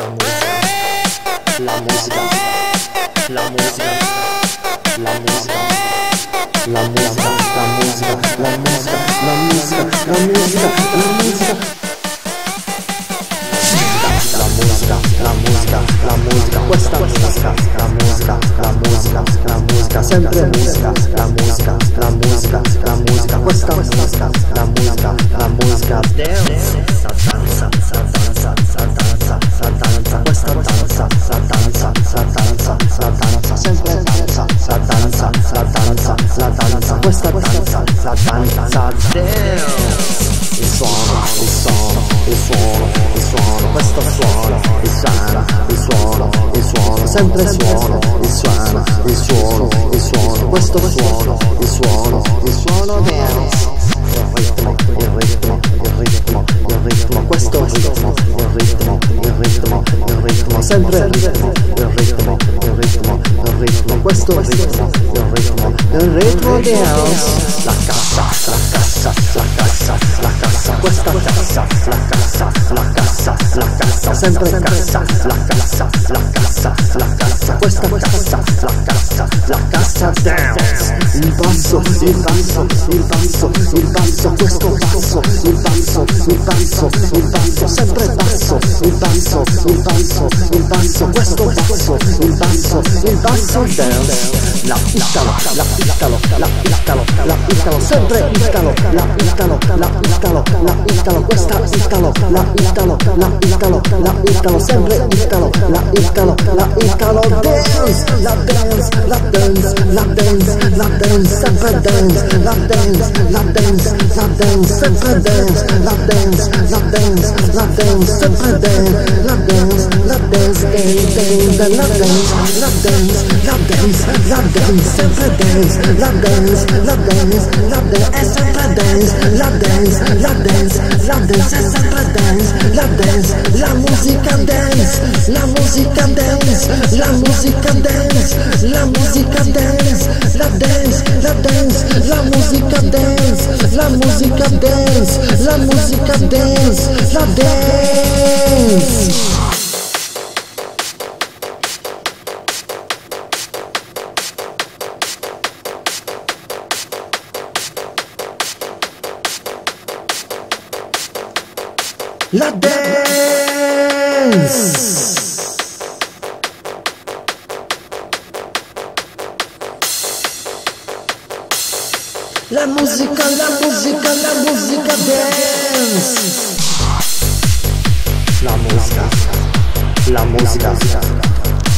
la musica, la musica, la musica, la musica, la musica, la musica, la musica, la musica, la musica, la musica. La musica, la musica, la musica, questa musica, la musica, la musica, la musica, sempre musica, la musica, la musica, la musica, questa musica, la musica, la musica, dance, sa danza, dance. Il suono, il suono, il suono, il suono, questo suono, il suono, il suono, il suono, sempre suono, il suono, il suono, il suono, questo suono, il suono, il suono dance. Il ritmo, il ritmo, il ritmo, il ritmo, questo ritmo, il ritmo, il ritmo, il ritmo, sempre il ritmo, il ritmo, il ritmo, il ritmo, questo ritmo, il ritmo, il ritmo dance. La cassa, la cassa, la cassa, la cassa, questa cassa, la cassa, la cassa, la cassa, sempre cassa, la cassa, la cassa, la cassa, questa cassa, la cassa, la cassa dance. Il basso, il basso, il basso, il basso, questo basso, il basso, il basso, il basso, sempre basso, il basso, il basso, il basso, questo basso, il basso, il basso dance. La italo, la italo, la italo, la italo, sempre italo, la italo, la italo, la italo, questa italo, la italo, la italo, la italo, sempre italo, la italo, la italo dance, la dance, la dance, la dance, la dance, sempre dance, la dance, la dance, la dance, sempre dance, la dance, la dance, la dance, sempre dance, la dance, la dance, dance, dance, la dance, la dance, la dance, la dance, sempre dance, la dance, la dance, la dance, è sempre dance, la dance, la dance, la dance, è sempre dance, la dance, la musica dance, la musica dance, la musica dance, la musica dance, la dance, la dance, la musica dance, la musica dance, la musica dance, la dance. La dance La musique, la musique, la musique dance La musique, la musique,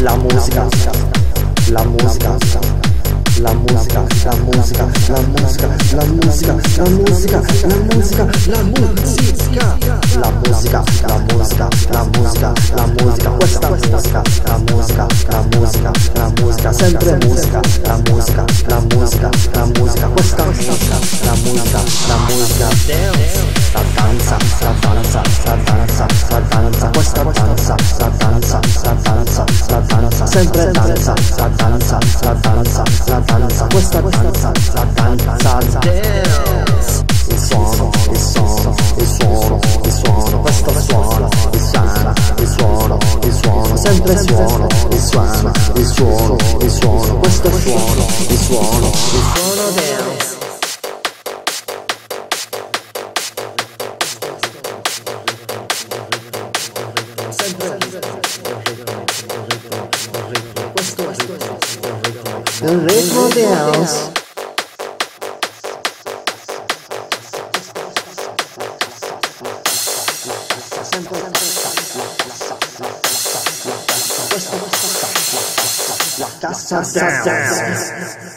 la musique, la musique la música, la música, la música, la música, la música, la música, la música. Musica, la musica, la musica, la musica, questa musica, la musica, la musica, la musica, sempre musica, la musica, la musica, la musica, questa musica, la musica, la musica, la danza, la danza, la danza, la danza, questa danza, la danza, la danza, la danza, sempre danza, la danza, la danza, la danza, questa danza, la danza, dance. Suono, il suono, il suono, il suono, questo suono, il suono, il suono dance. Il ritmo dance. dust us down. down.